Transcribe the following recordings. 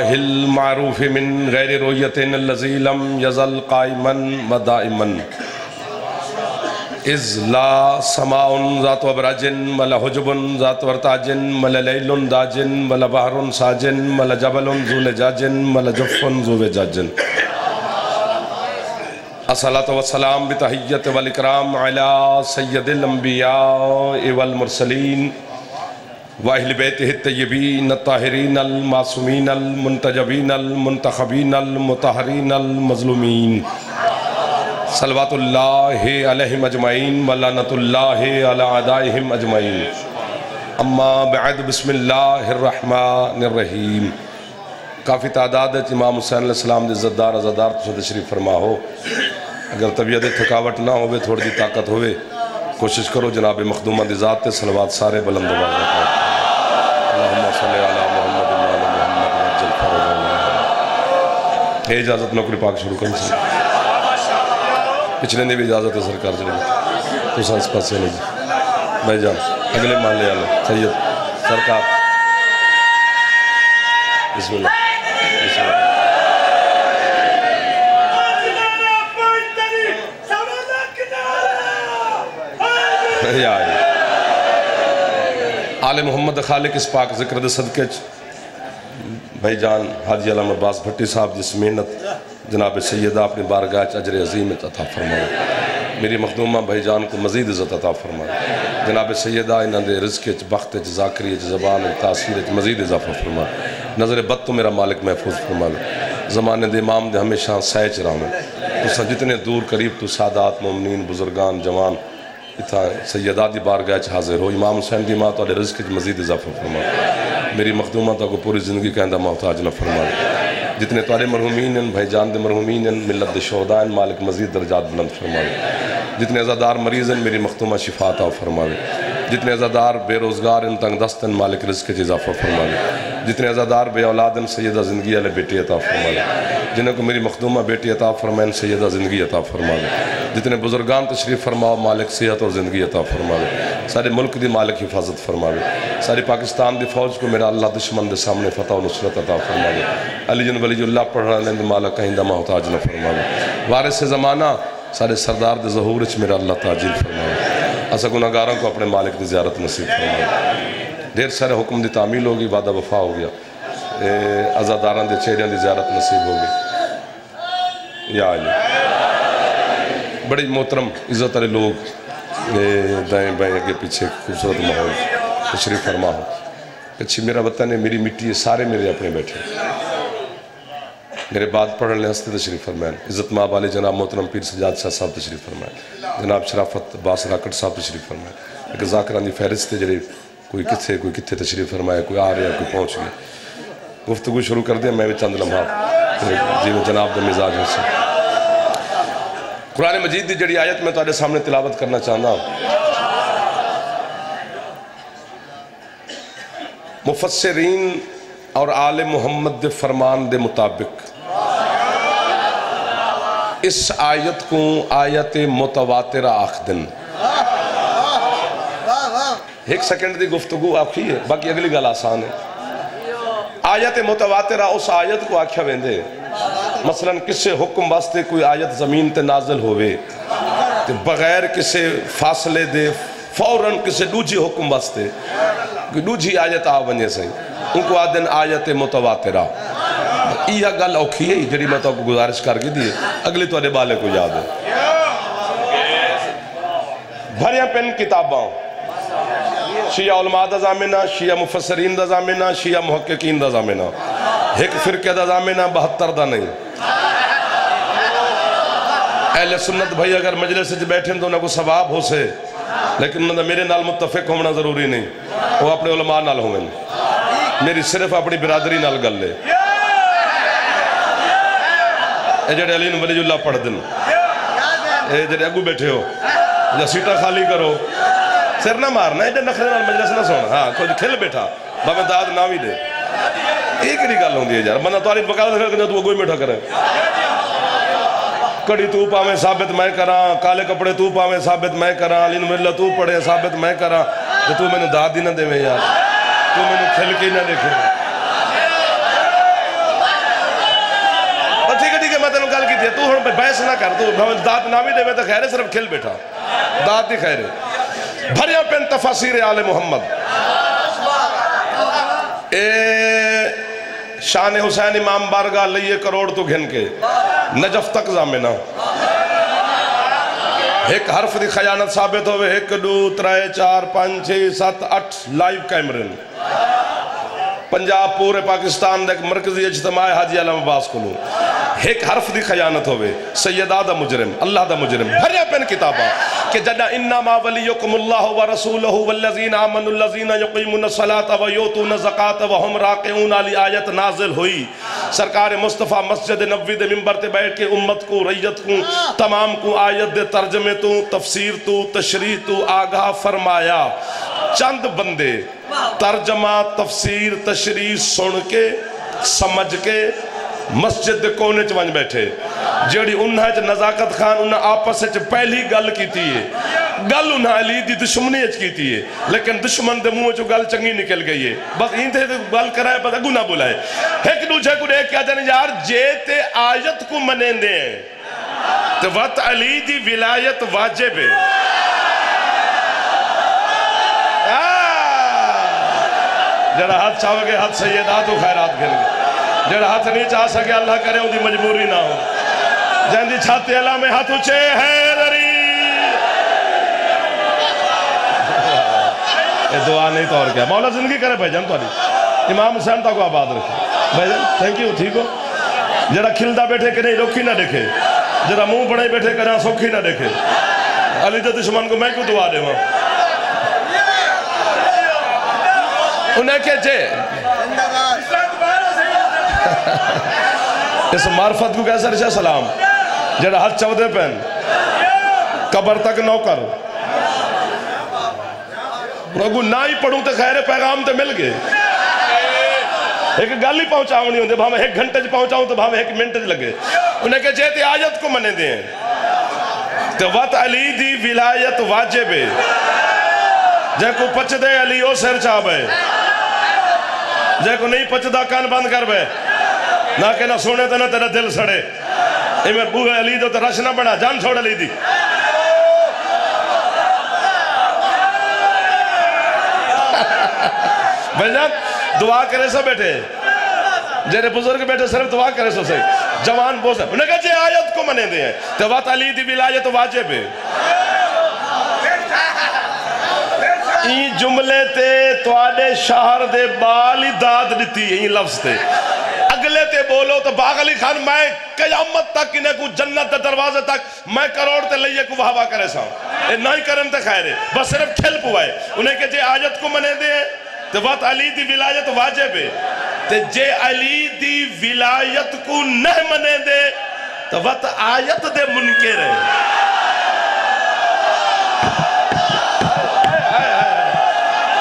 المعروف من غیر رویت الذی لم یزل قائما و دائما از لا سماع ذات ابراج ولا حجب ذات ورتاج ولا لیل داج ولا بحر ساج ولا جبل ذو لجاج ولا جف ذو وجاج. الصلاة والسلام بتحیت والاکرام علی سید الانبیاء والمرسلین واہل بیتہ الطیبین، الطاہرین، المعصومین، المنتجبین، المنتخبین المتحرین المظلومین۔ صلوات اللہ علیہم اجمعین ولعنت اللہ علی عدائہم اجمعین۔ اما بعد، بسم اللہ الرحمن الرحیم۔ کافی تعداد ہے امام حسین علیہ السلام دے زدار ازدار تو تشریف فرما ہو۔ اگر طبیعت تھکاوٹ نہ ہوئے، تھوڑی دی طاقت ہوئے، کوشش کرو جناب مخدومہ دی ذات تے صلوات سارے بلند و باز صلی علی محمد و علی محمد وجل فرج ہے اجازت نوکری پاک شروع کریں سے پچھلے نے بھی اجازت ہے سرکار جناب. تو سانس پاس سے نہیں جی. بھائی جان، اگلے محلے والے. سید، سرکار. بسم اللہ. بسم اللہ. یا آئی آل محمد خالق اس پاک ذکر دے صدقے چ۔ بھائی جان، حاجی علام عباس بھٹی صاحب جس محنت جناب سیدہ اپنی بارگاہ چ اجر عظیم عطا فرمائے۔ میری مخدومہ بھائی جان کو مزید عزت عطا فرمائے۔ جناب سیدہ انہاں دے رزق چ، بخت چ، ذاکری چ، زبان تاثیر چ مزید اضافہ فرمائے۔ نظر بد تو میرا مالک محفوظ فرمائے۔ زمانے دے امام دے ہمیشہ سہچ رہا تو جتنے دور قریب تو سادات، مومنین، بزرگان، جوان اتھا سیدہ دی بارگاہ چ حاضر ہو۔ امام حسین دی ماں تو رزق چ مزید اضافہ فرمائے میری مخدومہ تو کو پوری زندگی کہندہ محتاج نہ فرمائے۔ جتنے تارے مرحومین ہیں بھائی جان دے مرحومین ہیں، ملت دے شہداء ہیں، مالک مزید درجات بلند فرمائے۔ جتنے ازادار مریض ہیں، میری مختومہ شفاعت آو فرمائے۔ جتنے ازادار بے روزگار ہیں، تنگ دست ہیں، مالک رزق کے اضافہ فرمائے۔ جتنے ازادار بے اولاد ہیں، سیدہ زندگی علیہ بیٹی عطا فرمائے جنہیں کو میری مخدومہ بیٹی عطا فرمائے سیدہ زندگی عطا فرمائے جتنے بزرگان تشریف فرماؤ، مالک صحت اور زندگی عطا فرمائے سارے ملک دی مالک حفاظت فرمائے ساری پاکستان دی فوج کو میرا اللہ دشمن دے سامنے فتح و نصرت عطا فرمائے علی جن ولی اللہ پڑھ رہا ہے مالک کہیں محتاج نہ فرمائے وارث زمانہ، سارے سردار دے ظہور چ میرا اللہ تاجیل فرمائے اسا گناہگاروں کو اپنے مالک دی زیارت نصیب فرمائے دیر سارے حکم دی تعمیل ہوگی، وعدہ وفا ہو گیا۔ ازاداران دے چہریاں دی زیارت نصیب ہوگی۔ یا علی۔ بڑی محترم، عزت والے لوگ دائیں بائیں اگے پیچھے خوبصورت ماحول، تشریف فرما ہو۔ اچھی میرا وطن ہے، میری مٹی ہے، سارے میرے اپنے بیٹھے میرے بعد پڑھنے ہستے تشریف فرمائیں عزت ماں والے جناب محترم پیر سجاد شاہ صاحب تشریف فرمائیں جناب شرافت باس راکٹ صاحب تشریف فرمائیں ایک ذاکران دی فہرست جڑے کوئی کتھے کوئی کتھے تشریف فرمائے کوئی آ رہا کوئی پہنچ گیا گفتگو شروع کر دیا میں بھی چند لمحات جی میں جناب دے مزاج ہوں سے قرآن مجید دی جڑی آیت میں تارے سامنے تلاوت کرنا چاہنا ہوں مفسرین اور آل محمد دے فرمان دے مطابق اس آیت کو آیت متواترہ آخدن ایک سیکنڈ دی گفتگو آخی ہے، باقی اگلی گل آسان ہے۔ آیت متواترہ اس آیت کو آکھیا ویندے مثلا کسے حکم واسطے کوئی آیت زمین تے نازل ہوئے تے بغیر کسے فاصلے دے فوراں کسے دوجی حکم واسطے دوجی آیت آ ونجے سہیں ان کو آدن آیت متواترہ یہ گل اوکھی ہے جڑی میں تو گزارش کر کے دیئے اگلی تو بالے کو یاد ہے۔ بھریاں پین کتاباں۔ شیعہ علماء دا زامنہ، شیعہ مفسرین دا زامنہ، شیعہ محققین دا زامنہ۔ ایک فرقہ دا زامنہ بہتر دا نہیں۔ اہل سنت بھائی، اگر مجلس سے بیٹھیں تو انہوں کو ثواب ہو سے، لیکن انہوں نے میرے نال متفق ہونا ضروری نہیں۔ وہ اپنے علماء نال ہوں میری صرف اپنی برادری نال گل لے اے جڑے علی ولی اللہ پڑھ دن اے جڑے اگو بیٹھے ہو۔ یا سیٹا خالی کرو۔ سر نہ مارنا ہے نخرے نال مجلس نہ سونا۔ ہاں کوئی کھل بیٹھا۔ باویں داد نہ بھی دے۔ ایک نہیں گل ہوندی ہے یار۔ بندہ تاری بکال دکھا کہ تو اگوئی بیٹھا کرے۔ کڑی تو پاویں ثابت میں کراں، کالے کپڑے تو پاویں ثابت میں کراں علی نبی تو پڑھے ثابت میں کراں۔ تو تو میں نے داد ہی نہ دے میں یار۔ تو میں نے کھل کے نہ دیکھے۔ گل کی تھی تو ہن بحث نہ کر، تو دات نامی دے میں تو خیر ہے، صرف کھل بیٹھا۔ دات ہی خیر ہے۔ بھریا پین تفاسیر آل محمد۔ اے شان حسین امام بارگاہ لئیے کروڑ تو گھن کے۔ نجف تک زامنہ۔ ایک حرف دی خیانت ثابت ہوئے، ایک دو ترائے چار، پانچ، چھ، سات، اٹھ لائیو کیمرن۔ پنجاب، پورے پاکستان دے ایک مرکزی اجتماع حاجی علم عباس کو لوں ایک حرف دی خیانت ہوئے سیدہ دا مجرم، اللہ دا مجرم۔ بھریا پین کتابہ کہ جدہ انما ولیکم اللہ و رسولہ والذین آمن اللذین یقیمون الصلاة و یوتون زکاة و ہم راقعون علی آیت نازل ہوئی۔ سرکار مصطفیٰ مسجد نبوی دے ممبر تے بیٹھ کے امت کو، ریت کو، تمام کو آیت دے ترجمے تو، تفسیر تو، تشریح تو آگاہ فرمایا۔ چند بندے ترجمہ، تفسیر، تشریح سن کے، سمجھ کے مسجد دے کونے چ ونج بیٹھے۔ جیڑی انہاں چ نزاکت خان انہاں آپس وچ پہلی گل کیتی ہے۔ گل انہاں علی دی دشمنی وچ کیتی ہے۔ لیکن دشمن دے منہ چوں گل چنگی نکل گئی ہے۔ بس این تے گل کرائے بس اگوں نہ بلائے ایک دوجے کو دیکھ کیا جانے یار جے تے آیت کو منیندے ہیں، تے وقت علی دی ولایت واجب ہے۔ جڑا ہاتھ چاہو گے، ہاتھ سیدات و خیرات گھر گے۔ جڑا ہاتھ نہیں چاہ سکے، اللہ کرے، ان دی مجبوری نہ ہو۔ دی چھاتی اللہ میں ہاتھ اچھے حیدری۔ یہ دعا نہیں تو اور کیا۔ مولا زندگی کرے بھائی جان تو امام حسین تک آباد رکھے۔ بھائی جان تھینک یو ٹھیک ہو؟ جڑا کھلتا بیٹھے کہ نہیں روکی نہ دیکھے۔ جڑا منہ بڑے بیٹھے نہ سوکھی نہ دیکھے۔ علی دے دشمن کو میں کیوں دعا دے وہاں انہیں کہ جے۔ اس معرفت کو کیسا رشاہ سلام۔ جڑا ہاتھ چودے پہن قبر تک نوکر رگو نہ ہی پڑھوں تے خیر پیغام تے مل گئے۔ ایک گل ہی پہنچاؤں نہیں ہوندے بھاوے ایک گھنٹے جی پہنچاؤں تو بھاوے ایک منٹ جی لگے۔ انہیں کہ جیتے آیت کو منے دیں تو وقت علی دی ولایت واجب ہے۔ جے کو پچ دے علی او سر چاہ بے جے کو نہیں پچ دا کان بند کر بے۔ نہ کہ نہ سونے تو نہ تیرا دل سڑے۔ اے میں بوہ علی دو تو رش نہ بڑا جان چھوڑ علی دی۔ بھائی جان، دعا کرے سو بیٹھے۔ جیرے بزرگ بیٹھے صرف دعا کرے سو سے۔ جوان بو سے انہیں کہا جی آیت کو منے دے ہیں۔ تو وقت علی دی ولایت واجب ہے۔ این جملے تے توڑے شہر دے بالی داد دیتی این لفظ تے۔ اگلے تے بولو تو باغ علی خان، میں قیامت تک انہیں کو جنت دے دروازے تک میں کروڑ تے لئیے کو وہاں کرے سا اے نہ کرن تے خیر ہے، بس صرف کھل پوائے انہیں کہ جے آیت کو منے دے ہیں، تو وقت علی دی ولایت واجب ہے۔ تو جے علی دی ولایت کو نہ منے دے، تو وقت آیت دے منکر ہے۔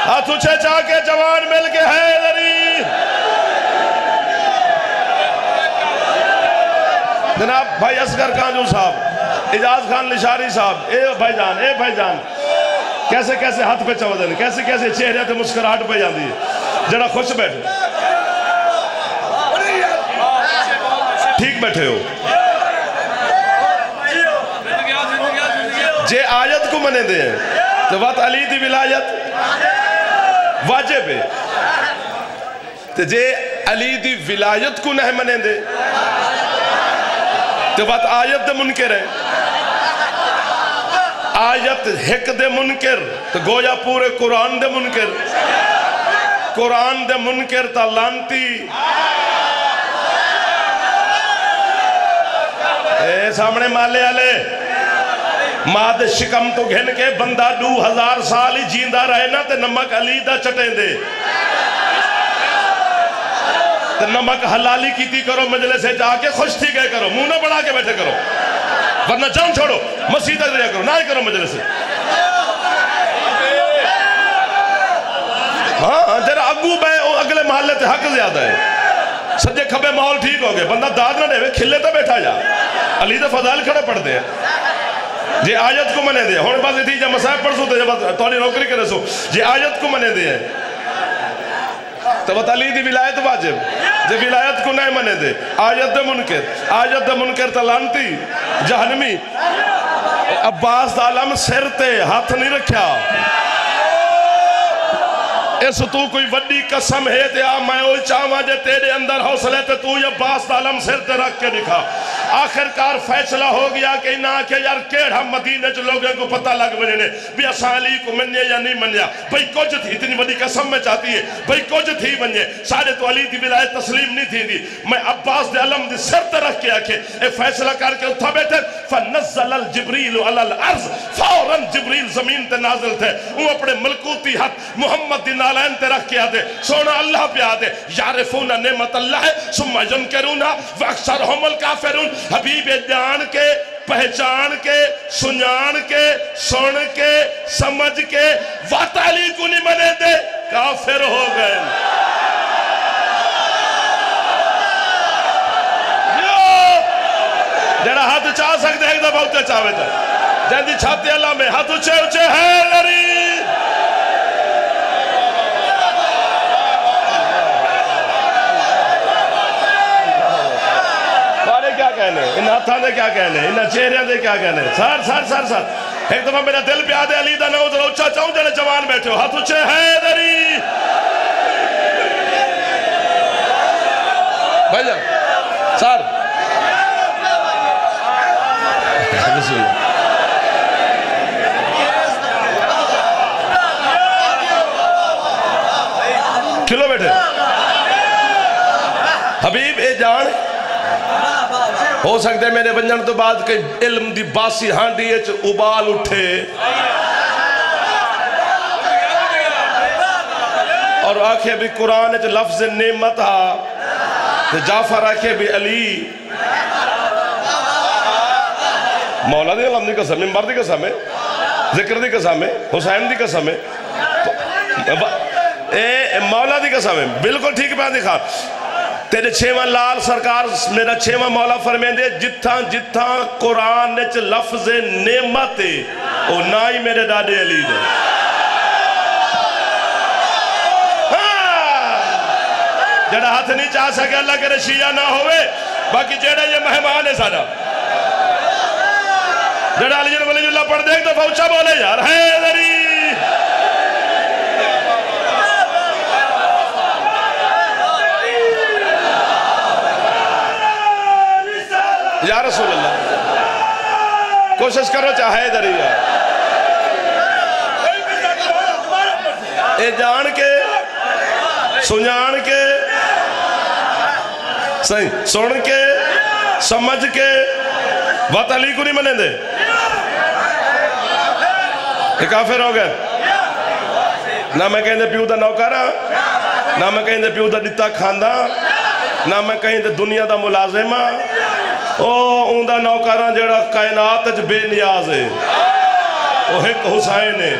ہاتھ اچھے چاہ کے جوان مل کے حیدری جناب بھائی اسگر کانجو صاحب، اجاز خان لشاری صاحب، اے بھائی جان، اے بھائی جان، کیسے کیسے ہاتھ پہ چاہ دیں کیسے کیسے چہرے تے مسکراہٹ پہ جاندی ہے، جڑا خوش بیٹھے۔ ٹھیک بیٹھے ہو۔ جے آیت کو منے دے ہیں، تو بات علی دی ولایت واجب ہے۔ تو جے علی دی ولایت کو نہ منے دے تو بات آیت دے منکر ہے۔ آیت ہک دے منکر، تو گویا پورے قرآن دے منکر۔ قرآن دے منکر تا لانتی۔ اے سامنے مالے آلے ماد شکم تو گھن کے بندہ دو ہزار سال ہی جیندہ رہے نا، تے نمک علی دا چٹیں دے۔ تے نمک حلالی کیتی کرو، مجلس سے جا کے خوش تھی گئے کرو، منہ نہ بڑھا کے بیٹھے کرو۔ ورنہ جان چھوڑو مسیح تک دیا کرو، نہ ہی کرو مجلس سے۔ ہاں جرا اگو بے اگلے محلے تے حق زیادہ ہے۔ سجے کھبے ماحول ٹھیک ہو گئے، بندہ داد نہ دے کھلے تو بیٹھا جا۔ علی دے فضائل کھڑے پڑھ دے۔ جی آیت کو منے دے۔ ہون بس اتھی جا مسائب پڑھ سو تے جب توڑی نوکری کرے سو۔ جی آیت کو منے دے۔ تو بات علی دی ولایت واجب۔ جے ولایت کو نہیں منے دے، آیت دے منکر، آیت دے منکر تلانتی جہنمی۔ عباس دالم سر تے ہاتھ نہیں رکھا اس تو کوئی وڈی قسم ہے تے آ میں او چاہواں جے تیرے اندر حوصلے تے تو یہ باس عالم سر تے رکھ کے دکھا۔ آخر کار فیصلہ ہو گیا کہ نہ کہ یار کیڑا مدینے چ لوگوں کو پتہ لگ ونے نے بھی اساں علی کو منیا یا نہیں منیا۔ بھئی کچھ تھی، اتنی وڈی قسم میں چاہتی ہے۔ بھئی کچھ تھی ونے سارے تو علی دی ولایت تسلیم نہیں تھی دی۔ میں عباس دے علم دے سر تے رکھ کے اکھے اے فیصلہ کر کے اٹھا بیٹھے۔ فنزل الجبریل علی الارض فوراً جبریل زمین تے نازل تھے۔ او اپنے ملکوتی حق، محمد دی والین تے رکھ کے آدھے سونا اللہ پہ آدھے یارفون نعمت اللہ ثم ینکرون واکثر ہم الکافرون۔ حبیب جان کے، پہچان کے سنیان کے، سن کے، سمجھ کے۔ واتعلی کو نہیں منے دے کافر ہو گئے۔ جیڑا ہاتھ چاہ سکتے ہیں، ایک دفعہ اٹھے چاہوے تھے جہاں چھاتے اللہ میں ہاتھ اچھے اچھے ہیں لری کہنے ان ہاتھوں دے کیا کہنے ہیں؟ انہیں چہریاں دے کیا کہنے سر سار سار سار ایک دفعہ میرا دل پہ آدھے علیدہ نہ ہو ذرا اچھا چاہوں جڑے جوان بیٹھے ہو۔ ہاتھ اچھے حیدری بھائی جان سار کھلو بیٹھے۔ حبیب، اے جان۔ ہو سکتے ہیں میرے ونجن تو بعد کہ علم دی باسی ہاں دیئے اچ ابال اٹھے۔ اور آنکھیں بھی قرآن اچ لفظ نعمت ہا جعفر آنکھیں بھی علی۔ مولا دی علم دی قسم ممبر دی قسم ہے، ذکر دی قسم ہے، حسین دی قسم ہے۔ مولا دی قسم ہے، بالکل ٹھیک دی دکھا تیرے چھوان لال سرکار میرا چھوان مولا فرمین دے جتھاں جتھاں قرآن نے چھ لفظ نعمت، او نائی میرے ڈاڈے علی دے۔ ہاں! جڑا ہاتھ نہیں چاہ سکے، اللہ کے رشیعہ نہ ہوئے، باقی جڑا یہ مہمان ہے سارا جڑا علی جن ولی اللہ پڑھ دیکھ تو فوچہ بولے، یار، ہے ذریعہ یا رسول اللہ۔ کوشش کرو چاہے دریا اے جان کے سنجان کے، صحیح، سن کے، سمجھ کے بات علی کو نہیں ملیں دے۔ یہ کافر ہو گئے۔ نہ میں کہیں دے پیو دا نوکارا ہاں، نہ میں کہیں دے پیو دا ڈتا کھاندہ، نہ میں کہیں دے دنیا دا ملازمہ ہاں۔ اوہ اوندہ نوکارا جڑا کائنات اج بے نیاز ہے اوہ ایک حسائن ہے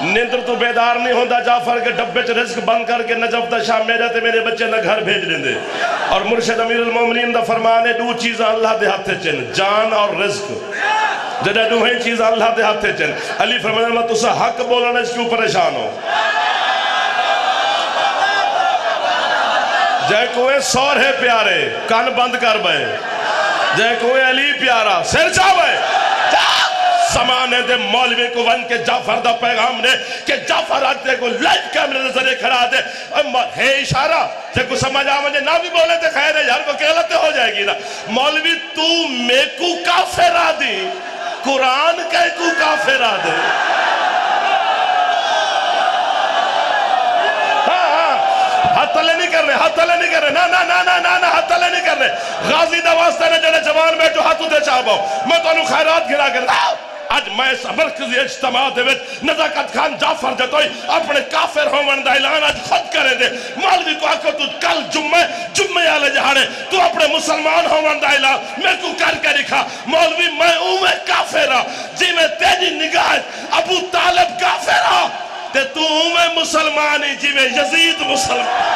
نیندر تو بیدار نہیں ہوندہ جعفر کے ڈبیچ رزق بند کر کے نجف دا شاہ میرے تے میرے بچے نہ گھر بھیج لیندے اور مرشد امیر المومنین دا فرمانے دو چیزاں اللہ دے ہاتھے چن جان اور رزق جڑے دو ہی چیزاں اللہ دے ہاتھے چن علی فرمانے اللہ تُسا حق بولنے اس کیوں پریشان ہو جائے کوئے سور ہے پیارے کان بند کر بھائے جائے کوئے علی پیارا، سر جا بھائے سمانے دے مولوی کو ون کے جعفر دا پیغام نے کہ جعفر آتے کو لائف کیمرے نظرے کھڑا دے۔ ہے اشارہ۔ جائے کو سمجھا مجھے نہ بھی بولے تھے خیر ہے یار کو غلط ہو جائے گی نا۔ مولوی، تو میکو کافرہ دی۔ قرآن کہے کو کافر آ دے۔ ہاتھ تلے نہیں کر رہے، ہاتھ تلے نہیں کر رہے۔ نا نا نا نا نا نا ہاتھ تلے نہیں کر رہے۔ غازی دا واسطہ نے جڑے جوان میں بیٹھو، ہاتھ چاہ باؤ۔ میں تو انہوں خیرات گرا کر رہا اج میں اس مرکزی اجتماع دے وچ نزاکت خان جعفر دے تو اپنے کافر ہوں ہون دا اعلان اج خود کرے دے۔ مالوی کو آکھو تو کل جمعے جمعے آلے جہاڑے، تو اپنے مسلمان ہوں ہون دا اعلان میں کو کر کے رکھا مالوی میں اوہ میں کافر ہوں جی میں تیجی نگاہ ابو طالب کافر ہوں تے تو میں مسلمان ہی جی میں یزید مسلمان۔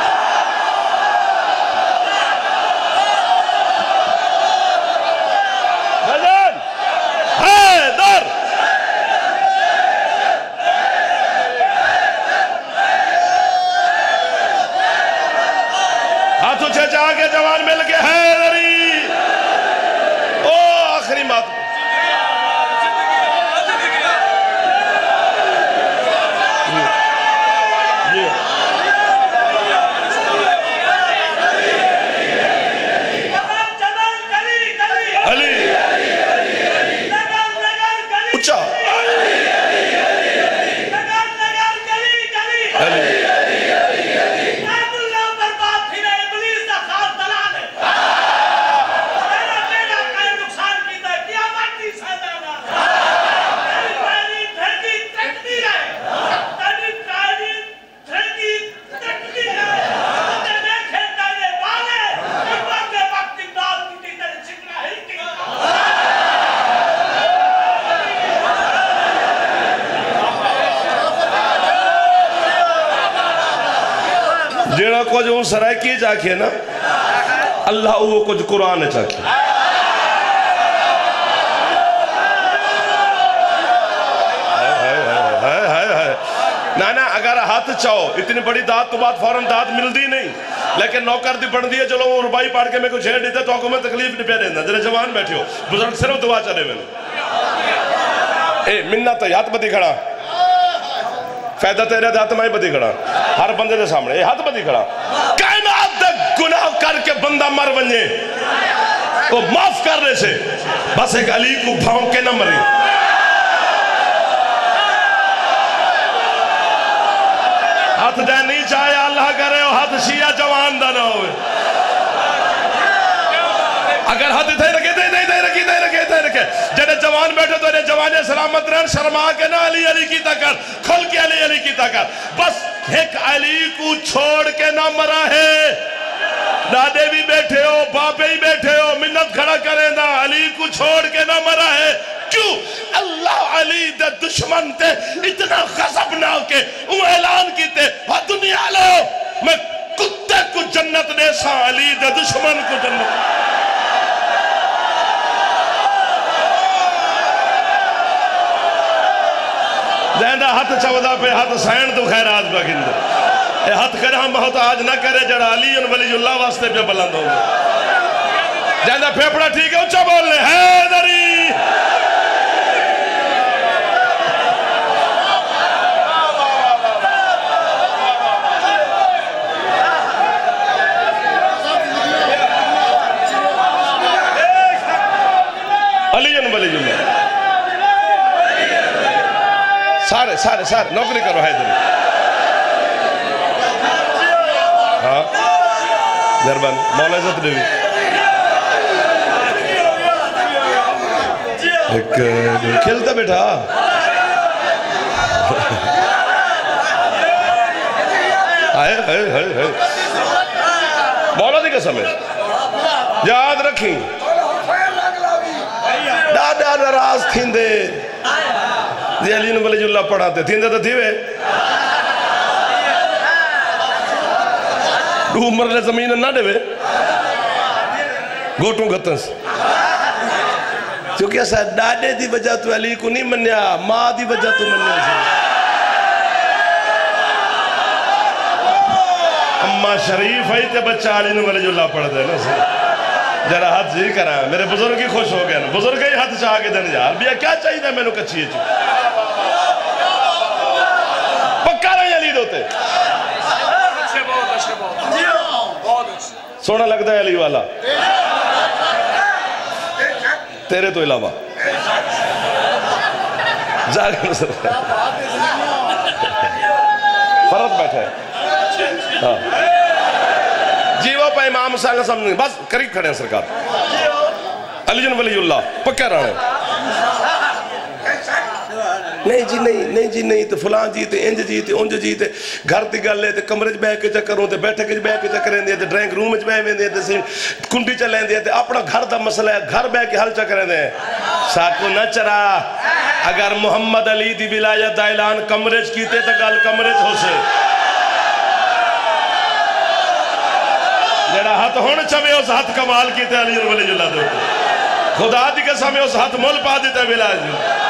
ہاتھ کے جوان میں جیڑا کچھ وہ سرائکی جاکے نا؟ اللہ وہ کچھ قرآن چاکے اگر ہاتھ چاہو، اتنی بڑی داد تو بات فوراں داد مل دی نہیں۔ لیکن نوکر دی بڑھ دیئے چلو وہ ربائی پاڑ کے میں کچھ چھیڑ دیتے تو آنکھوں میں تکلیف نہیں پہ دینا۔ جنہیں جوان بیٹھے ہو، بزرگ صرف دعا چلے میں اے منہ تو ہاتھ بدی کھڑا۔ فیدہ تیرے دے ہاتھ میں بدی کھڑا۔ ہر بندے دے سامنے، اے، ہاتھ بدی کھڑا۔ کر کے بندہ مر ونجے وہ معاف کر رہے سے بس ایک علی کو بھاؤں کے نہ مری ہاتھ دے نہیں چاہے اللہ کرے ہو ہاتھ شیعہ جوان دا نہ ہوئے۔ اگر ہاتھ دے رکھے، دے دے دے رکھے دے رکھے دے رکھے۔ جنہیں جوان بیٹھے تو انہیں جوانے سلامت رہن، شرما کے نہ علی علی کی تکر کھل کے علی علی کی تکر بس ایک علی کو چھوڑ کے نہ مرا ہے۔ دادے بھی بیٹھے ہو، باپے ہی بیٹھے ہو، منت کھڑا کریں دا علی کو چھوڑ کے نہ مرا ہے۔ کیوں؟ اللہ علی دے دشمن تے اتنا غضب نہ ہو کے وہ اعلان کیتے ہاں دنیا لو، میں کتے کو جنت دے سا علی دے دشمن کو جنت۔ زیندہ ہاتھ چودہ پہ ہاتھ سین تو خیرات بگند اے ہاتھ کرے ہم بہت آج نہ کرے جڑا علی ان ولی اللہ واسطے پہ بلند ہوں۔ زیندہ پھیپڑا ٹھیک ہے اچھا بولنے حیدری علی ان ولی اللہ۔ سارے سارے سارے، نوکری کرو حیدری ہاں مہربان مولا عزت دیوی ایک کھیلتا بیٹھا آئے آئے آئے آئے مولا دی قسم ہے یاد رکھیں ڈاڈا نراز تھیندے دی علی نو ولی اللہ پڑھاتے تھیندے تو تھیوے دو مرلے زمین نہ دے وے گوٹوں گتنس۔ کیونکہ ایسا ڈاڈے دی وجہ تو علی کو نہیں منیا، ماں دی وجہ تو منیا۔ سی اممہ شریف ہے تے بچہ علی نو ولی اللہ پڑھ دے نا۔ سی جرا ہاتھ جی کرا۔ میرے بزرگ ہی خوش ہو گیا نا۔ بزرگ ہی ہاتھ چاہ کے دن یار، بیا کیا چاہیے تھا میں نو کچھی ہے چو پکا رہے علی دوتے سونا لگتا ہے علی والا۔ تیرے تو علاوہ۔ جاگ نصر۔ فرد بیٹھے ہاں۔ جی وہ پہ امام صلی اللہ علیہ وسلم بس، قریب کھڑے ہیں سرکار۔ علی جن ولی اللہ، پکے رہے ہیں نہیں جی نہیں نہیں جی نہیں تو فلان جی تے انج جی تے انج جی تے گھر دی گل ہے تے کمرے چ بیٹھ کے چکروں تے بیٹھے کے بیٹھ کے چکریں دے تے ڈرائنگ روم وچ بیٹھ ویندے تے کنڈی چ لیندے تے اپنا گھر دا مسئلہ ہے، گھر بیٹھ کے حل چکریں دے ساکو نہ چرا۔ اگر محمد علی دی ولایت دا اعلان کمرے چ کیتے تے گل کمرے چ ہو سے۔ جڑا ہاتھ ہون چوے، اس ہاتھ کمال کیتے علی ولی اللہ دے خدا دی قسم، اس ہاتھ مول پا دیتا ہے ولایت جی۔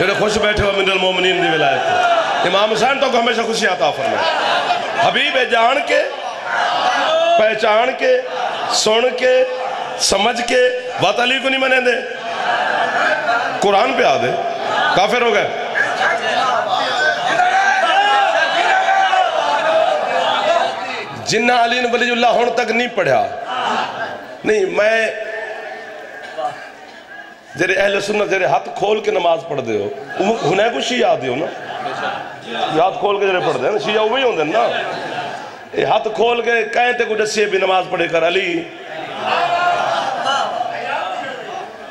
جڑے خوش بیٹھے ہو من المومنین دی ولایت امام حسین تو کو ہمیشہ خوشی عطا فرمائے۔ حبیب جان کے، پہچان کے، سن کے، سمجھ کے بات علی کو نہیں منے دے قرآن پہ آ دے۔ کافر ہو گئے۔ جنہ علی نے ولی اللہ ہون تک نہیں پڑھا نہیں، میں جیرے اہل سنت جیرے ہاتھ کھول کے نماز پڑھ دے ہو ہنے کو شیعہ دے ہو نا؟ ہاتھ کھول کے جیرے پڑھ دے ہو شیعہ ہوئی ہوں دے نا۔ ہاتھ کھول کے کہیں تے کو جسے بھی نماز پڑھے کر، علی۔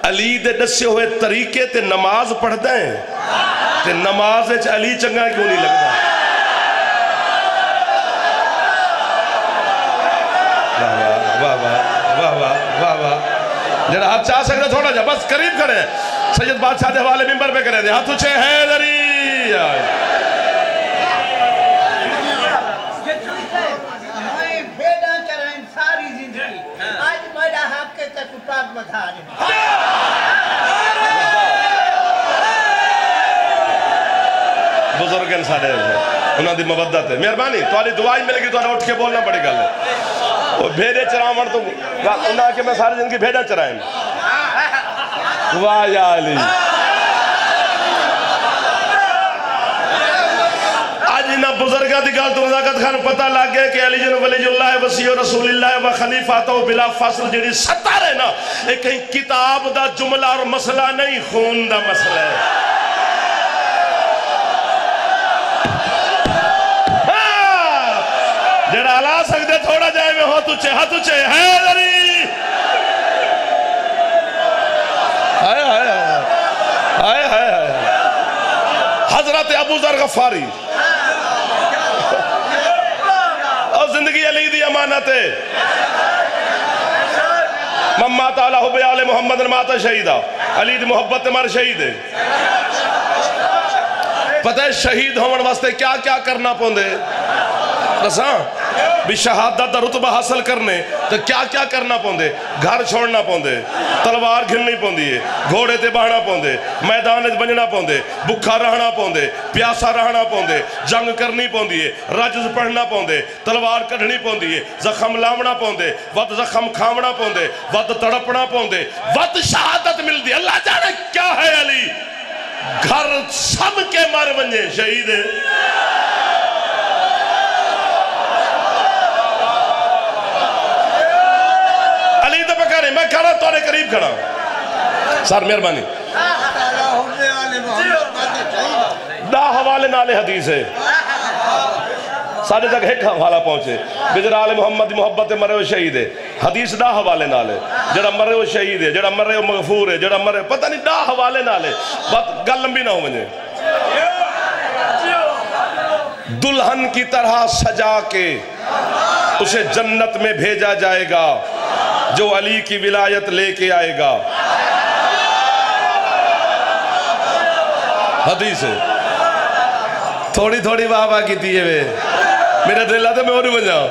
علی دے دسے ہوئے طریقے تے نماز پڑھ دیں تے نماز اچھ علی چنگا کیوں نہیں لگتا؟ واہ واہ واہ واہ واہ واہ۔ جڑا ہاتھ چاہ سکتے تھوڑا جا، بس قریب کریں سید بادشاہ دے حوالے ممبر پہ کریں دے، ہاتھ اچھے حیدری۔ آئے میں بھیڑا چرائیں ساری پاک بتا رہے بزرگن ساڑے انہاں دی مبدت ہے۔ مہربانی توالی دعائی ملے گی تو انہاں اٹھ کے بولنا پڑی گل ہے۔ وہ بھیڑے چرائیں مر تو انہاں کہ میں ساری زندگی بھیڑا چرائیں واہ یا علی۔ آج انہاں بزرگاں دی گل تو نزاکت خان پتہ لگ گئے کہ علی جن ولی اللہ وسیع رسول اللہ و خلیفہ تو بلا فاصل جڑی ستر ہے نا ایک کہیں کتاب دا جملہ اور مسئلہ نہیں، خون دا مسئلہ ہے۔ ہاں، جڑا علا سکتے تھوڑا جائے میں ہو تچے ہاتھ اچھے حیدری ہائے ہائے ہائے ہائے ہائے حضرت ابو ذر غفاری۔ اور زندگی علی دی امانت ہے۔ مما تعالیٰ حب آل محمد ماتا شہیدہ۔ علی دی محبت مر شہید ہے۔ پتہ ہے شہید ہون واسطے کیا کیا کرنا پوندے؟ رساں بھی شہادت دا رتبہ حاصل کرنے تو کیا کیا کرنا پوندے؟ گھر چھوڑنا پوندے، تلوار گھلنی پوندی ہے، گھوڑے تے بہنا پوندے، میدان تے بننا پوندے، بکھا رہنا پوندے، پیاسا رہنا پوندے، جنگ کرنی پوندی ہے رجز پڑھنا پوندے، تلوار کڑھنی پوندی ہے، زخم لاونا پوندے وقت زخم کھامنا پوندے وقت تڑپنا پوندے وقت شہادت مل دی اللہ جانے کیا ہے علی؟ گھر سم کے مر ونجے، شہید ہے علی تو پکارے میں کھڑا توڑے قریب کھڑا ہوں۔ سر، مہربانی۔ دا حوالے نالے حدیث ہے۔ سارے تک ایک حوالہ پہنچے۔ بجر آل محمد محبت مرے و شہید ہے۔ حدیث دا حوالے نالے۔ جڑا مرے و شہید ہے، جڑا مرے و مغفور ہے، جڑا مرے پتہ نہیں، دا حوالے نالے۔ بات گل لمبی نہ ہو مجھے۔ دلہن کی طرح سجا کے اسے جنت میں بھیجا جائے گا۔ جو علی کی ولایت لے کے آئے گا۔ حدیث ہے۔ تھوڑی تھوڑی واہ واہ کی تھی ہے میرا دل آتا میں اور نہیں بجاؤں۔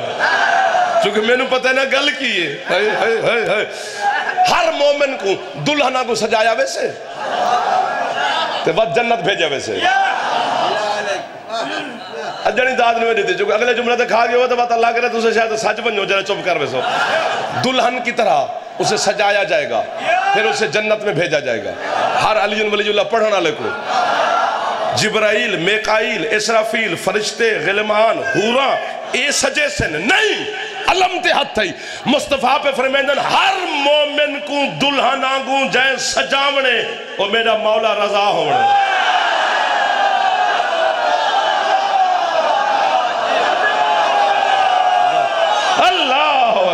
چونکہ میں نے پتہ نہ گل کی ہے۔ ہر مومن کو دلہنہ کو سجایا ویسے۔ تے بعد جنت بھیجا ویسے۔ اجنی داد نہیں دیتے چونکہ اگلے جملہ تے کھا گیا ہوا تو بات اللہ کرے، تو اسے شاید سچ بن جو جنہ چپ کر ویسو دلہن کی طرح اسے سجایا جائے گا، پھر اسے جنت میں بھیجا جائے گا۔ ہر علی ولی اللہ پڑھنا لے کو۔ جبرائیل، میکائیل، اسرافیل، فرشتے، غلمان، حورا، اے سجے سے نہیں، علم تے ہاتھ تھئی۔ مصطفیٰ پہ فرمیندن ہر مومن کو دلہن آنگوں جائیں سجاونے، اور میرا مولا رضا ہونے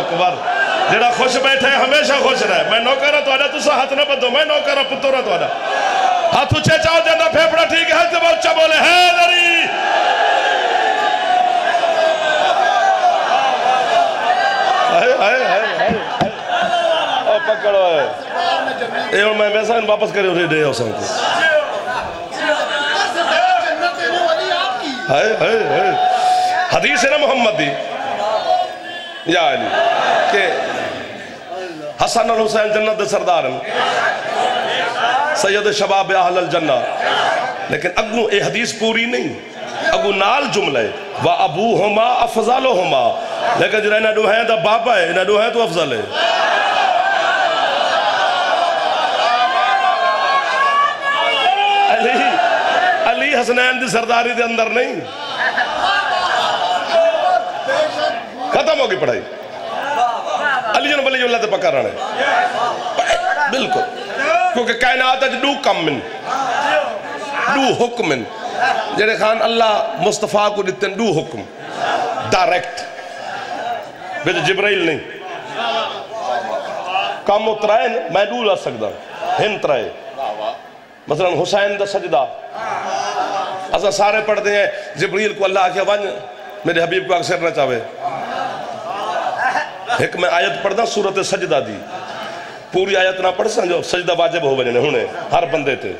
اکبر جڑا خوش بیٹھے ہمیشہ خوش رہے میں نوکرہ تو آجا تسا ہاتھ نہ بدو میں نوکرہ پتورہ تو آجا ہاتھ اچھے چاہو جانا پھیپڑا ٹھیک ہے ہاتھ بہت بولے حیدری ہائے ہائے ہائے ہائے او پکڑو ہے اے اور میں ویسا ان واپس کرے اسے دے ہو ہائے حدیث ہے نا محمد دی یا علی کہ حسن اور حسین جنت دے سردار. ہیں سید شباب اہل الجنہ لیکن اگو اے حدیث پوری نہیں. اگو نال جملہ ہے. و ابو ہما افضل ہما لیکن جنہیں نہ دوہیں دا بابا ہے، نہ دوہیں تو افضل ہے. علی علی حسنین دی سرداری دے اندر نہیں ختم ہوگی پڑھائی؟ علی جن بلی اللہ تے پکا رہنے بالکل۔ کیونکہ کائنات ہے دو کم من۔ دو حکم من۔ جڑے خان اللہ مصطفیٰ کو دیتے ہیں دو حکم۔ ڈائریکٹ بیچ جبرائیل نہیں۔ کم اترائے میں دو لگ سکتا ہن ترائے مثلا حسین دا سجدہ۔ اصلا سارے پڑھتے ہیں جبریل کو اللہ آکھے ون، میرے حبیب کو اکثر نہ چاہے ایک میں آیت پڑھنا، سورت سجدہ دی۔ پوری آیت نہ پڑھ سن جو سجدہ واجب ہو بجنے ہونے ہر بندے تھے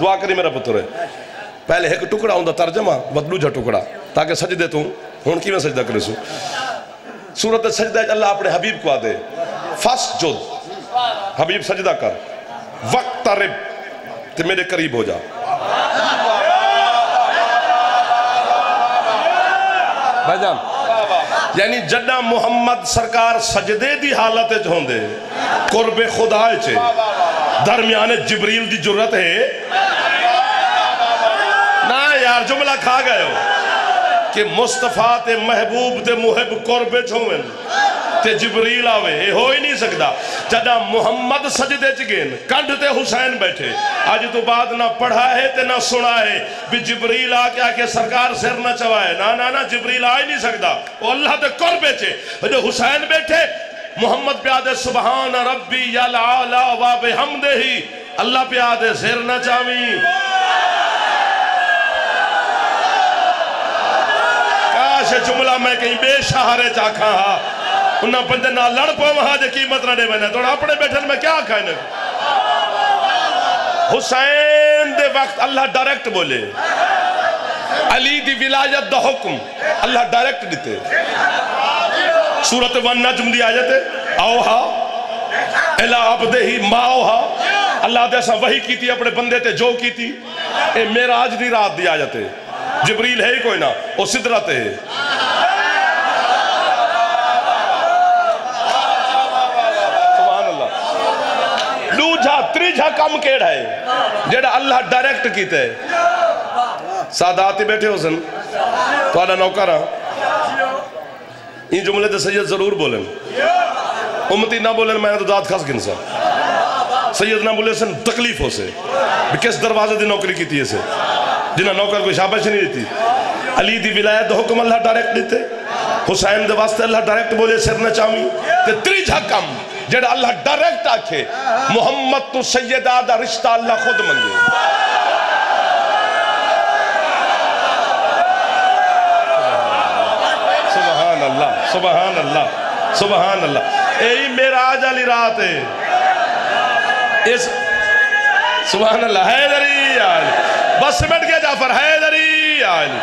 دعا کری میرا پتر۔ ہے پہلے ایک ٹکڑا ہوں دا ترجمہ، بدلو جا ٹکڑا، تاکہ سجدے تو ہون کی میں سجدہ کرے سو۔ سورت سجدہ اللہ اپنے حبیب کو آدے۔ فس جد۔ حبیب سجدہ کر۔ وقت رب تے میرے قریب ہو جا۔ بھائی جان یعنی جدہ محمد سرکار سجدے دی حالت ہوندے، قرب خدا چھے درمیان جبریل دی جرت ہے۔ نا یار جملہ کھا گئے ہو۔ کہ مصطفیٰ تے محبوب تے محب قرب چھوئن تے جبریل آوے یہ ہو ہی نہیں سکتا جدا محمد سجدے چگین کنڈ تے حسین بیٹھے۔ آج تو بعد نہ پڑھا ہے تے نہ سنا ہے۔ بھی جبریل آ کے آکے سرکار سر نہ چوائے۔ نا نا نا جبریل آ ہی نہیں سکتا۔ وہ اللہ تے قربے چے جو حسین بیٹھے، محمد پہ سبحان ربی یلعالا و بحمدہ۔ ہی اللہ پہ سر نہ چاویں کاش جملہ میں کہیں بے شہارے چاکھا ہاں انہاں بندے نہ لڑ پو وہاں جے قیمت مطلب نہ دے میں تو اپنے بیٹھن میں کیا کھائے نے حسین دے وقت اللہ ڈائریکٹ بولے۔ علی دی ولایت دا حکم اللہ ڈائریکٹ دیتے سورت ون نجم دی آیت ہے اوہا الہ عبدہ ہی ما اوہا اللہ دے سا وہی کی تھی اپنے بندے تے جو کی تھی اے میراج دی رات دی آیت ہے۔ جبریل ہے ہی کوئی نہ، وہ صدرت ہے سبحان اللہ لو جھا تری جھا کم کیڑ ہے؟ جیڑا اللہ ڈائریکٹ کیتے ہے۔ ساداتی بیٹھے ہو سن۔ تو آنا نوکر ہاں۔ این جملے تے سید ضرور بولن۔ امتی نہ بولن، میں تو داد خاص گنسا سید نہ بولے سن، تکلیف ہو سے۔ کس دروازے دی نوکری کی تھی اسے جنہ نوکر کوئی شابش نہیں دیتی۔ علی دی ولایت دا حکم اللہ ڈائریکٹ دیتے۔ حسین دے واسطے اللہ ڈائریکٹ بولے، سر نہ چاہمی تے تری جھکم جڑا اللہ ڈائریکٹ آکھے، محمد تو سیدہ دا رشتہ اللہ خود منگے۔ سبحان اللہ سبحان اللہ سبحان اللہ۔ اے میراج علی رات ہے۔ اس سبحان اللہ، حیدری آلی بس سمٹ گیا جعفر، حیدری آلی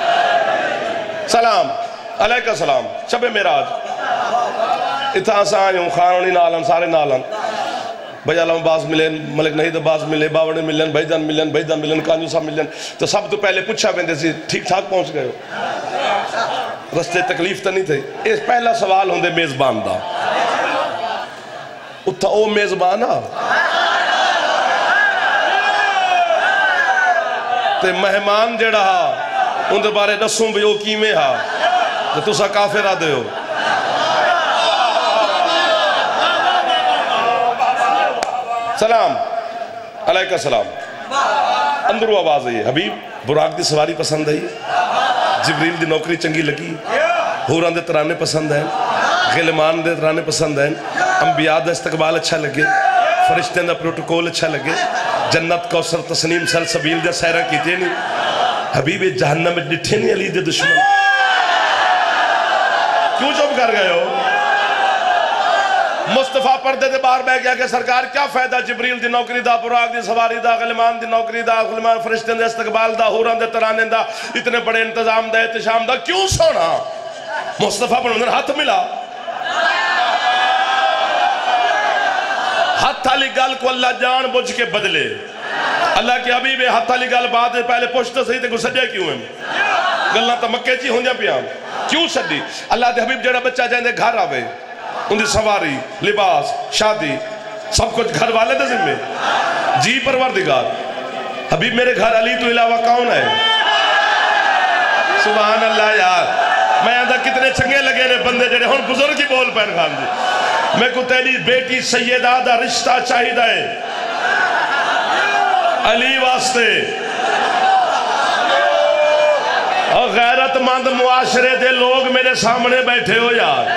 سلام علیکہ السلام، شب میراج اتھا سا آئیوں خانونی نالن، سارے نالن۔ بھائی علم باز ملین، ملک نہیں تو باز ملے، باوڑے ملین بھائی جان ملین بھائی جان ملین کانجو صاحب ملین۔ تو سب تو پہلے پچھا بندے سے ٹھیک ٹھاک پہنچ گئے ہو؟ رستے تکلیف تو نہیں تھے۔ اس پہلا سوال ہوندے میزبان دا۔ اتھا او میزبان آ۔ تے مہمان جڑا ہا ان دے بارے دسوں بھی او کیمیں ہا تے تسا کافر آ دے ہو۔ سلام. علیکہ السلام. اندرو آواز ہے حبیب براق دی سواری پسند ہے جبریل دی نوکری چنگی لگی. ہوران دے ترانے پسند ہیں. غلمان دے ترانے پسند ہیں. انبیاء دا استقبال اچھا لگے. فرشتیں دا پروٹوکول اچھا لگے. جنت، کوثر، تسنیم سل سبیل دا سیرہ کیتے نہیں. حبیب، جہنم میں ڈٹھے نہیں علی دے دشمن. کیوں چپ کر گئے ہو؟ مصطفیٰ پردے دے باہر بہ گیا کہ سرکار، کیا فائدہ جبریل دی نوکری دا براق دی سواری دا، غلمان دی نوکری دا، غلمان فرشتیں دے استقبال دا ہوران دے ترانے دا، اتنے بڑے انتظام دا اتشام دا، کیوں سونا؟ مصطفیٰ پر اندر ہاتھ ملا۔ ہاتھ علی گل کو اللہ جان بجھ کے بدلے۔ اللہ کے حبیب ہاتھ والی گل بات ہے، پہلے پوچھتا صحیح تے کو سجے کیوں ہیں گلاں تو مکے چی ہوندیاں پیاں کیوں سڈی اللہ دے حبیب جڑا بچہ جائیں دے گھر آوے۔ ان دی سواری، لباس، شادی، سب کچھ گھر والے دے ذمہ جی پروردگار، حبیب میرے گھر علی، تو علاوہ کون ہے؟ سبحان اللہ یار، میں آدھا کتنے چنگے لگے نے بندے جڑے ہن بزرگ ہی بول پہن خان جی میں کو تیری بیٹی سیدہ دا رشتہ چاہیدہ ہے۔ علی واسطے۔ اور غیرت مند معاشرے دے لوگ میرے سامنے بیٹھے ہو یار۔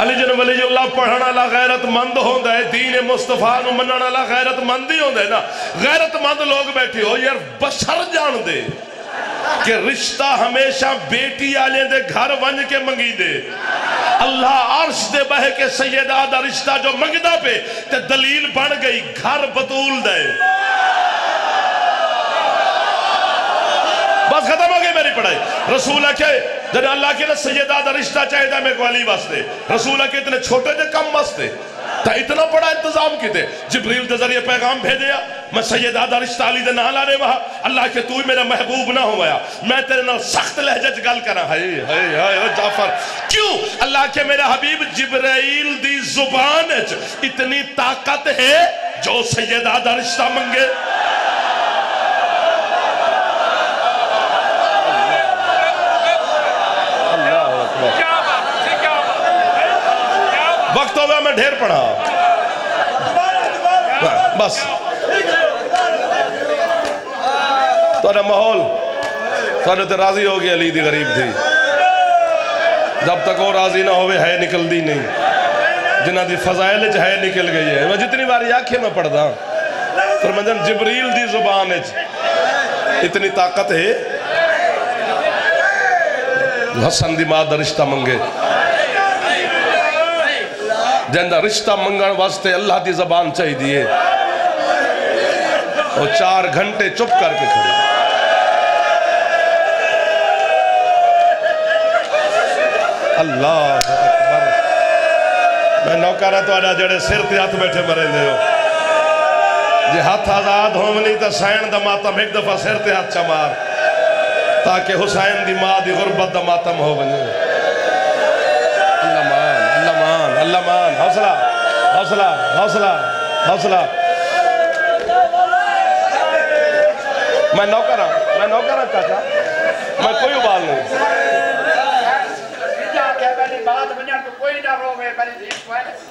علی جن ولی اللہ پڑھنا اللہ غیرت مند ہوندہ ہے، دین مصطفیٰ نو مننا اللہ غیرت مند ہی ہوندہ ہے نا۔ غیرت مند لوگ بیٹھے ہو، یار بشر جان دے کہ رشتہ ہمیشہ بیٹی آلے دے گھر ونج کے منگی دے۔ اللہ عرش دے بہ کے سیدہ دا رشتہ جو منگدہ پہ تے دلیل بن گئی، گھر بطول دے۔ بس ختم ہو گئی میری پڑھائی۔ رسول ہے کہ جب اللہ کے سیدہ دا رشتہ چاہیدہ میں کو علی واسطے۔ رسول ہے کہ اتنے چھوٹے دے کم واسطے۔ تا اتنا بڑا انتظام کی تھے جبریل دے ذریعے پیغام بھیجیا، میں سیدہ دا رشتہ علی دے نہ لانے وہاں۔ اللہ کے تو ہی میرا محبوب نہ ہویا۔ میں تیرے نال سخت لہجہ گل کرا ہائے ہائے ہائے جعفر۔ کیوں؟ اللہ کے میرا حبیب جبرائیل دی زبان اتنی طاقت ہے جو سیدہ دا رشتہ منگے۔ وقت ہو میں ڈھیر پڑھا۔ بس۔ تو ماحول تو راضی ہو گیا، علی دی غریب تھی۔ جب تک وہ راضی نہ ہوئے، ہے نکل دی نہیں۔ جنہ دی فضائل ہے نکل گئی ہے۔ میں جتنی باری آنکھیں میں پڑھتا ہاں، فرمندن جبریل دی زبان اتنی طاقت ہے۔ حسن دی ماں دا رشتہ منگے۔ جندہ رشتہ منگن واسطے اللہ دی زبان چاہی دیئے۔ وہ چار گھنٹے چپ کر کے کھڑے۔ اللہ اکبر۔ میں نوکارہ تو آجا جڑے سر تے ہاتھ بیٹھے مرے دے ہو۔ جی ہاتھ آزاد ہو منی تا سین دا ماتم ایک دفعہ سر تے ہاتھ چمار تاکہ حسین دی ماں دی غربت دا ماتم ہو بنے۔ حوصلہ حوصلہ حوصلہ حوصلہ میں نوکر ہوں میں نوکر ہوں چاچا میں کوئی ابال نہیں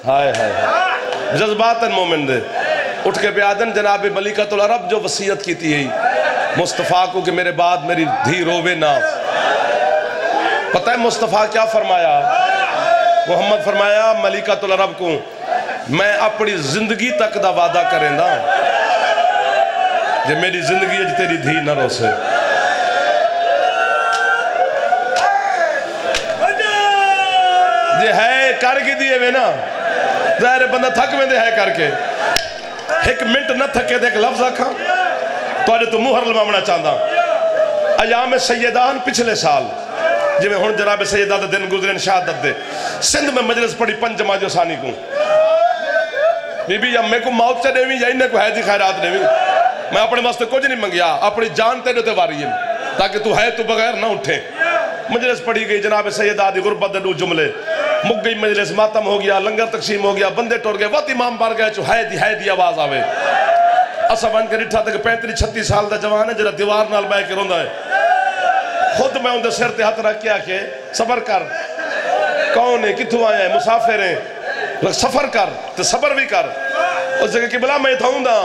ہائے ہائے جذبات مومن دے اٹھ کے بیادن جناب ملکت العرب جو وسیعت کی تھی مصطفیٰ کو کہ میرے بعد میری دھی روے نہ پتہ ہے مصطفیٰ کیا فرمایا محمد فرمایا ملکت العرب کو، میں اپنی زندگی تک دا وعدہ کریں دا۔ جب میری زندگی ہے تیری دھی نہ رو سے جے ہے کر کی دیئے میں نا، ظاہر بندہ تھک میں دے ہے کر کے ایک منٹ نہ تھکے دے ایک لفظ آکھا تو آجے تو مہر لمامنا چاندہ ایام سیدان پچھلے سال۔ جی میں ہون جناب سیدہ دا دن گزرین شہادت دے۔ سندھ میں مجلس پڑی پنج جماعت جو ثانی کو بی بی یا میں کو موت چا دیوی یا انہیں کو ہے جی خیرات دیوی میں اپنے واسطے کچھ نہیں منگیا، اپنی جان تیرے تے واری ہے۔ تاکہ تو ہے، تو بغیر نہ اٹھے۔ مجلس پڑھی گئی، جناب سیدہ دی غربت دنو جملے۔ مک گئی مجلس، ماتم ہو گیا، لنگر تقسیم ہو گیا، بندے ٹور گئے، وقت امام بار گئے، چو ہے دی ہے دی آواز آوے۔ اسا بن کے رٹھا تک پینتری چھتی سال دا جوان ہے جرہ دیوار نال بے کے روندہ ہے۔ خود میں ان سر تے ہاتھ رکھ کیا کہ صبر کر۔ کون ہے؟ کتھو آیا ہے؟ مسافر ہیں۔ سفر کر تے صبر بھی کر۔ اس جگہ کہ بلا میں تھا ہوں دا۔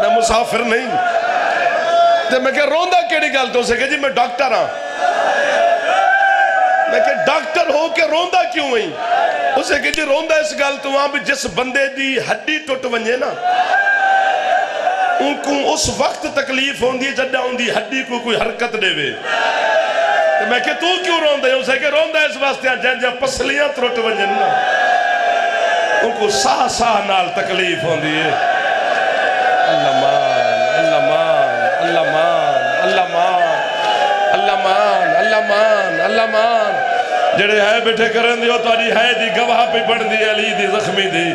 میں مسافر نہیں۔ تے میں کہ روندہ کیڑی گل تو؟ اسے کہ جی میں ڈاکٹر ہاں۔ میں کہ ڈاکٹر ہو کے روندہ کیوں ہوئی؟ اسے کہ جی روندہ اس گل تو وہاں بھی جس بندے دی ہڈی ٹوٹ ونجے نا ان کو اس وقت تکلیف ہوندی جڈا ہوندی ہڈی کو کوئی حرکت دے وے تو میں کہ تو کیوں روندہ ہے اسے کہ روندہ ہے اس واسطے ہیں جن جن پسلیاں تروٹ ونجن نا ان کو ساہ ساہ نال تکلیف ہوندی ہے اللہ مان اللہ مان اللہ مان اللہ مان اللہ مان اللہ مان اللہ مان جڑے ہے بیٹھے کرن دیو تاری ہے دی گواہ پہ بڑھ دی علی دی زخمی دی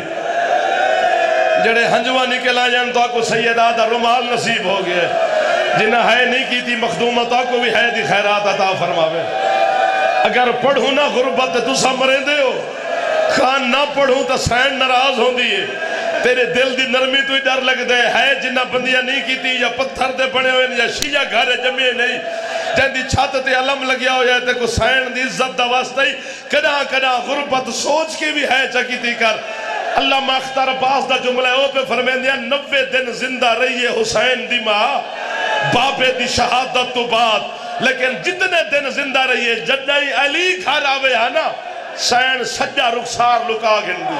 جڑے ہنجوہ نکل آجان تو آکو سیدہ دا رومال نصیب ہو گئے جنہ ہے نہیں کی تھی مخدومہ تو آکو بھی ہے دی خیرات عطا فرماوے۔ اگر پڑھوں نہ غربت تو سا دے ہو۔ خان نہ پڑھوں تو سین نراز ہوں دیئے تیرے دل دی نرمی تو ہی ڈر لگ دے ہے جنہ بندیاں نہیں کی تھی یا پتھر دے بڑے ہوئے، یا شیعہ گھر جمعے نہیں۔ جن دی چھات تے علم لگیا ہو جائے تے کو سین دی عزت دا واسطہ ہی کنا کنا غربت سوچ کے بھی ہے چکی تھی کر۔ اللہ ماختار عباس دا جملہ او پہ فرمین دیا نوے دن زندہ رہی ہے حسین دی ماں باپے دی شہادت تو بعد۔ لیکن جتنے دن زندہ رہی ہے جدائی علی گھر آوے آنا سین سجا رخسار لکا گھنڈی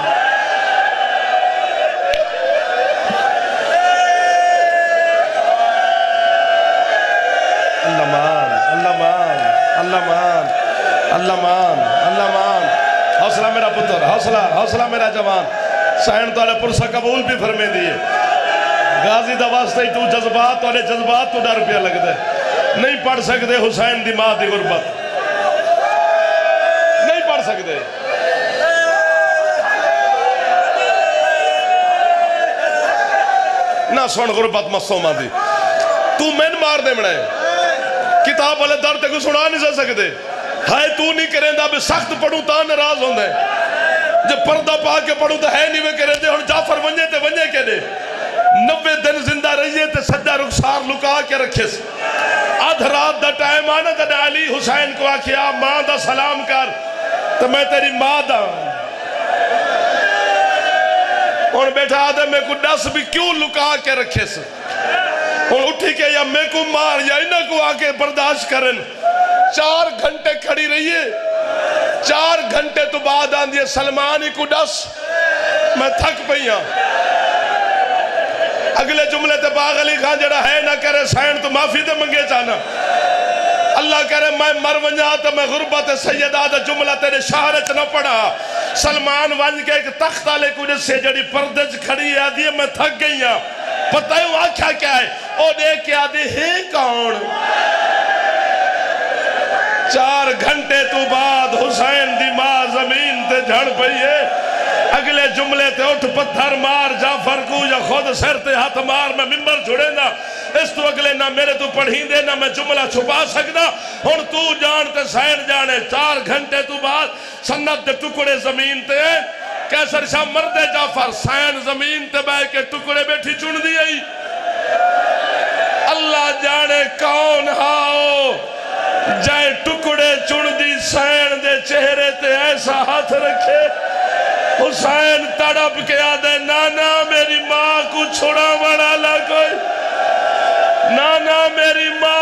اللہ مان اللہ مان اللہ مان اللہ مان اللہ مان۔ حوصلہ میرا پتر، حوصلہ حوصلہ میرا جوان۔ سین تو علیہ پرسہ قبول بھی فرمے دیئے غازی دا واسطہ ہی تو جذبات والے جذبات تو ڈر پیا لگ دے نہیں پڑھ سکتے حسین دی ماں دی غربت۔ نہیں پڑھ سکتے۔ نہ سن غربت مسومہ دی تو میں مار دے مڑے۔ کتاب والے در تے کو سنا نہیں سکتے۔ ہائے تو نہیں کریں دا بھی سخت پڑھوں تا نراز ہوں دے جب پردہ پا کے پڑھوں تو ہے نہیں میں کریں دے ہن جعفر ونجے تے ونجے کے دے۔ نوے دن زندہ رہیے تے سجا رخسار لکا کے رکھے۔ سے آدھ رات دا ٹائم آنا جد علی حسین کو آکھیا ماں دا سلام کر۔ تو میں تیری ماں دا۔ اور بیٹھا آدھے، میں کو ڈس بھی کیوں لکا کے رکھے سے اور اٹھی کے یا میں کو مار یا انہ کو آکے برداشت کرن۔ چار گھنٹے کھڑی رہیے۔ چار گھنٹے تو بعد آن دیئے سلمانی کو ڈس۔ میں تھک پئی پہیاں اگلے جملے تے باغ علی خان جڑا ہے، نہ کرے سین تو معافی تے منگے جانا۔ اللہ کرے میں مر ونجا تو میں غربت سیدہ دا جملہ تیرے شہرت نہ پڑا سلمان ونج کے ایک تختہ لے کو جس سے جڑی پردج کھڑی ہے دیئے میں تھک گئی ہوں پتہ ہے، وہ آکھا کیا ہے؟ او دیکھ کے آدھے ہے کون؟ چار گھنٹے تو بعد حسین دی ماں زمین تے جھڑ پئیے اگلے جملے تے اٹھ پتھر مار جعفر کو یا خود سر تے ہاتھ مار، میں ممبر چھوڑے نا۔ اس تو اگلے نہ میرے تو پڑھیں دے، نہ میں جملہ چھپا سکنا ہن تو جان تے سین جانے۔ چار گھنٹے تو بعد سنت دے ٹکڑے زمین تے۔ کیسر شاہ مردے جعفر سین زمین تے بے کے ٹکڑے بیٹھی چن دی آئی۔ اللہ جانے کون ہاؤ۔ جائے ٹکڑے چن دی سین دے چہرے تے ایسا ہاتھ رکھے۔ حسین تڑپ کے آدھے، نانا میری ماں کو چھوڑا والا لا کوئی نانا میری ماں